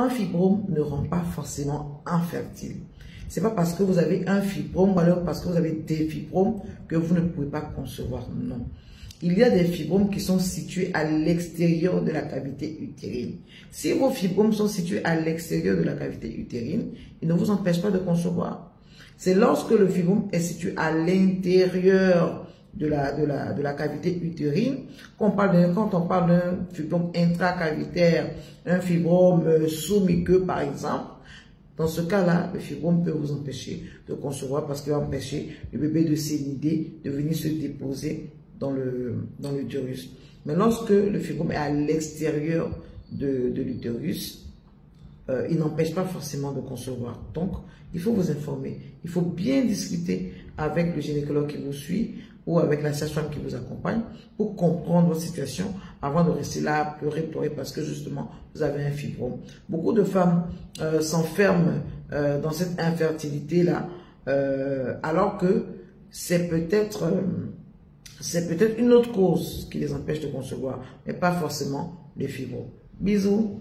un fibrome ne rend pas forcément infertile. C'est pas parce que vous avez un fibrome ou alors parce que vous avez des fibromes que vous ne pouvez pas concevoir. Non. Il y a des fibromes qui sont situés à l'extérieur de la cavité utérine. Si vos fibromes sont situés à l'extérieur de la cavité utérine, ils ne vous empêchent pas de concevoir. C'est lorsque le fibrome est situé à l'intérieur de la, de, la, de la cavité utérine, quand on parle d'un fibrome intracavitaire, un fibrome euh, sous-muqueux par exemple, dans ce cas-là, le fibrome peut vous empêcher de concevoir parce qu'il va empêcher le bébé de s'énider, de venir se déposer dans le dans l'utérus. Mais lorsque le fibrome est à l'extérieur de, de l'utérus, euh, il n'empêche pas forcément de concevoir. Donc, il faut vous informer. Il faut bien discuter avec le gynécologue qui vous suit ou avec la sage-femme qui vous accompagne pour comprendre votre situation avant de rester là à pleurer, pleurer parce que justement vous avez un fibrome. Beaucoup de femmes euh, s'enferment euh, dans cette infertilité-là alors que c'est peut-être c'est peut-être une autre cause qui les empêche de concevoir, mais pas forcément les fibromes. Bisous